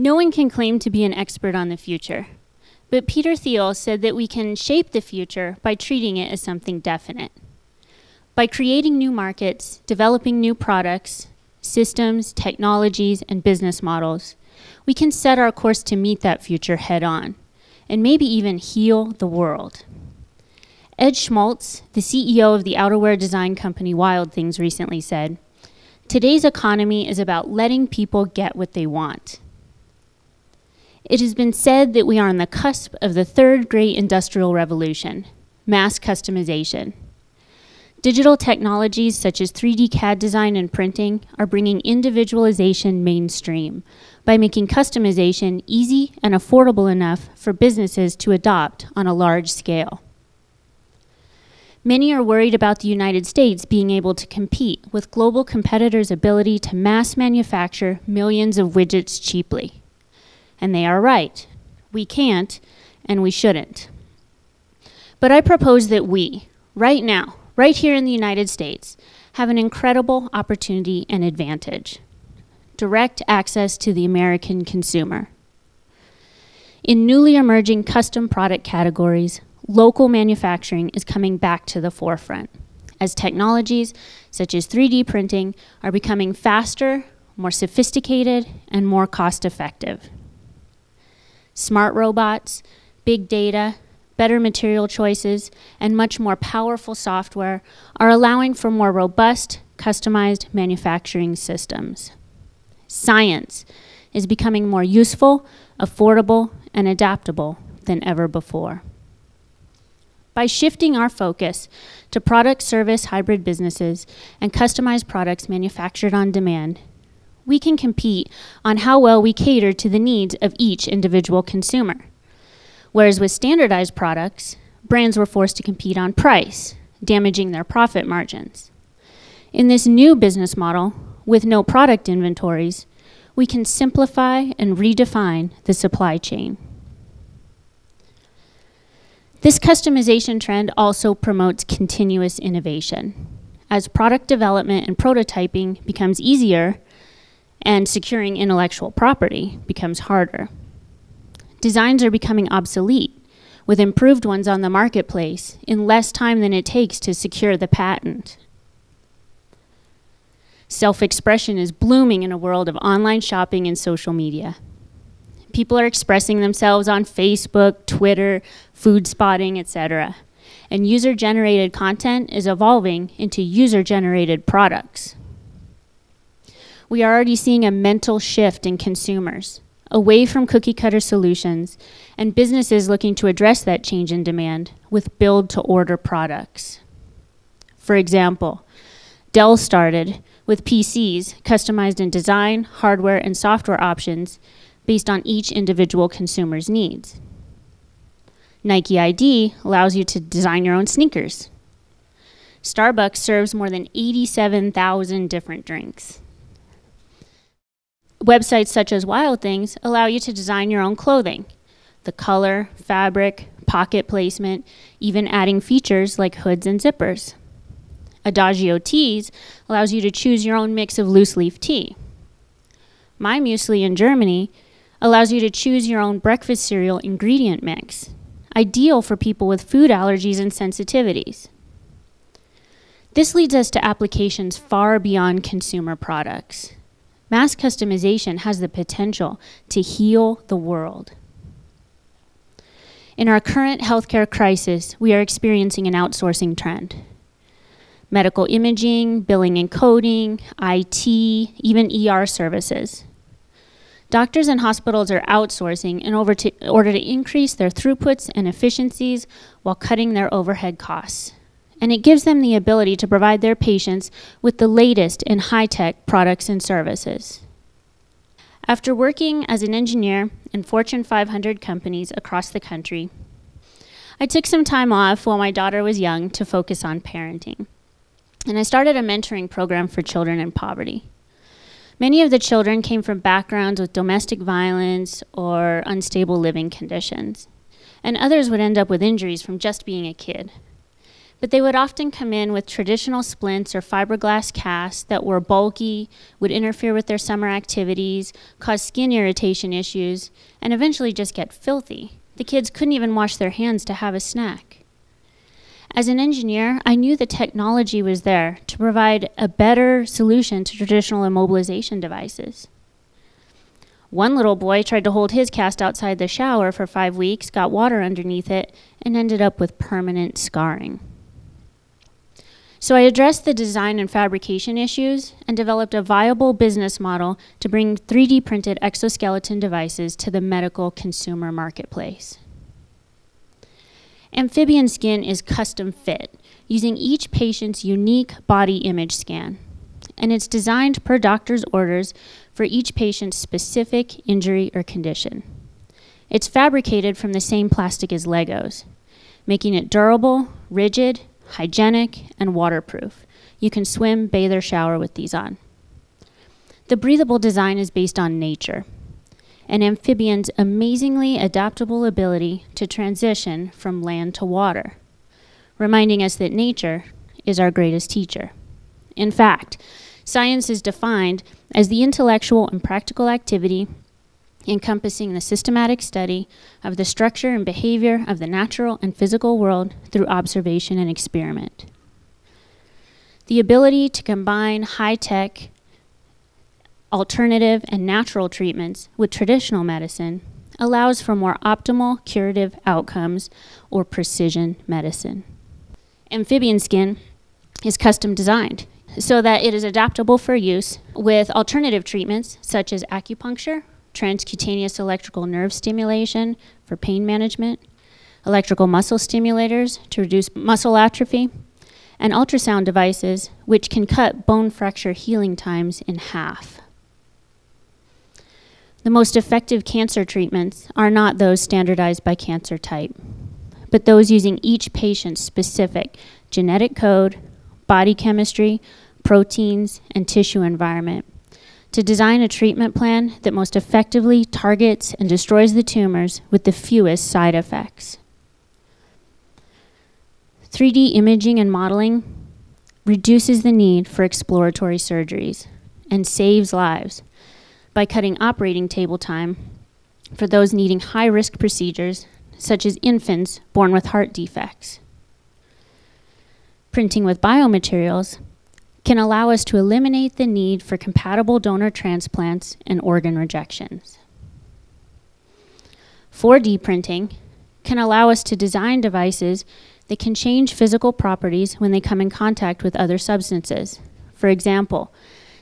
No one can claim to be an expert on the future, but Peter Thiel said that we can shape the future by treating it as something definite. By creating new markets, developing new products, systems, technologies, and business models, we can set our course to meet that future head on, and maybe even heal the world. Ed Schmaltz, the CEO of the outerwear design company Wild Things, recently said, Today's economy is about letting people get what they want. It has been said that we are on the cusp of the third great industrial revolution, mass customization. Digital technologies such as 3D CAD design and printing are bringing individualization mainstream by making customization easy and affordable enough for businesses to adopt on a large scale. Many are worried about the United States being able to compete with global competitors' ability to mass manufacture millions of widgets cheaply. And they are right. We can't, and we shouldn't. But I propose that we, right now, right here in the United States, have an incredible opportunity and advantage direct access to the American consumer. In newly emerging custom product categories, local manufacturing is coming back to the forefront as technologies such as 3D printing are becoming faster, more sophisticated, and more cost effective. Smart robots, big data, better material choices, and much more powerful software are allowing for more robust, customized manufacturing systems. Science is becoming more useful, affordable, and adaptable than ever before. By shifting our focus to product service hybrid businesses and customized products manufactured on demand, we can compete on how well we cater to the needs of each individual consumer. Whereas with standardized products, brands were forced to compete on price, damaging their profit margins. In this new business model, with no product inventories, we can simplify and redefine the supply chain. This customization trend also promotes continuous innovation. As product development and prototyping becomes easier and securing intellectual property becomes harder designs are becoming obsolete, with improved ones on the marketplace in less time than it takes to secure the patent. Self expression is blooming in a world of online shopping and social media. People are expressing themselves on Facebook, Twitter, Foodspotting, etc. And user generated content is evolving into user generated products. We are already seeing a mental shift in consumers away from cookie cutter solutions, and businesses looking to address that change in demand with build to order products. For example, Dell started with PCs customized in design, hardware, and software options based on each individual consumer's needs. Nike ID allows you to design your own sneakers. Starbucks serves more than 87,000 different drinks. Websites such as Wild Things allow you to design your own clothing. The color, fabric, pocket placement, even adding features like hoods and zippers. Adagio Teas allows you to choose your own mix of loose leaf tea. My Muesli in Germany allows you to choose your own breakfast cereal ingredient mix, ideal for people with food allergies and sensitivities. This leads us to applications far beyond consumer products. Mass customization has the potential to heal the world. In our current healthcare crisis, we are experiencing an outsourcing trend. Medical imaging, billing and coding, IT, even ER services. Doctors and hospitals are outsourcing in order to, order to increase their throughputs and efficiencies while cutting their overhead costs and it gives them the ability to provide their patients with the latest in high tech products and services. After working as an engineer in Fortune 500 companies across the country, I took some time off while my daughter was young to focus on parenting. And I started a mentoring program for children in poverty. Many of the children came from backgrounds with domestic violence or unstable living conditions, and others would end up with injuries from just being a kid. But they would often come in with traditional splints or fiberglass casts that were bulky, would interfere with their summer activities, cause skin irritation issues, and eventually just get filthy. The kids couldn't even wash their hands to have a snack. As an engineer, I knew the technology was there to provide a better solution to traditional immobilization devices. One little boy tried to hold his cast outside the shower for five weeks, got water underneath it, and ended up with permanent scarring. So I addressed the design and fabrication issues and developed a viable business model to bring 3D printed exoskeleton devices to the medical consumer marketplace. AmphibianSkin is custom fit, using each patient's unique body image scan. And it's designed per doctor's orders for each patient's specific injury or condition. It's fabricated from the same plastic as Legos, making it durable, rigid, hygienic, and waterproof. You can swim, bathe, or shower with these on. The breathable design is based on nature, an amphibian's amazingly adaptable ability to transition from land to water, reminding us that nature is our greatest teacher. In fact, science is defined as the intellectual and practical activity encompassing the systematic study of the structure and behavior of the natural and physical world through observation and experiment. The ability to combine high tech, alternative, and natural treatments with traditional medicine allows for more optimal curative outcomes or precision medicine. AmphibianSkin is custom designed so that it is adaptable for use with alternative treatments such as acupuncture, transcutaneous electrical nerve stimulation for pain management, electrical muscle stimulators to reduce muscle atrophy, and ultrasound devices which can cut bone fracture healing times in half. The most effective cancer treatments are not those standardized by cancer type, but those using each patient's specific genetic code, body chemistry, proteins, and tissue environment to design a treatment plan that most effectively targets and destroys the tumors with the fewest side effects. 3D imaging and modeling reduces the need for exploratory surgeries and saves lives by cutting operating table time for those needing high risk procedures, such as infants born with heart defects. Printing with biomaterials can allow us to eliminate the need for compatible donor transplants and organ rejections. 4D printing can allow us to design devices that can change physical properties when they come in contact with other substances. For example,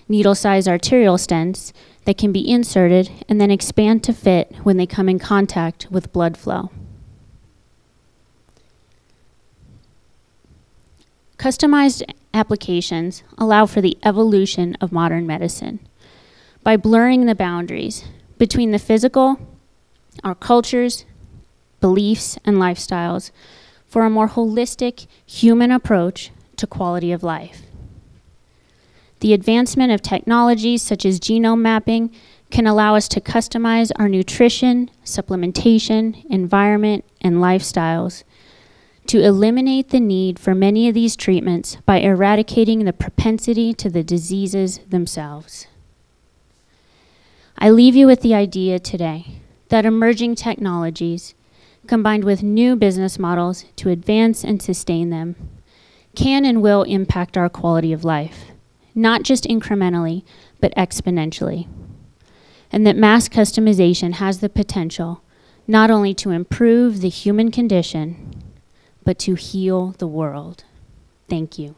needle-sized arterial stents that can be inserted and then expand to fit when they come in contact with blood flow. Customized applications allow for the evolution of modern medicine by blurring the boundaries between the physical, our cultures, beliefs, and lifestyles for a more holistic human approach to quality of life. The advancement of technologies such as genome mapping can allow us to customize our nutrition, supplementation, environment, and lifestyles to eliminate the need for many of these treatments by eradicating the propensity to the diseases themselves. I leave you with the idea today that emerging technologies, combined with new business models to advance and sustain them, can and will impact our quality of life, not just incrementally, but exponentially. And that mass customization has the potential not only to improve the human condition, but to heal the world. Thank you.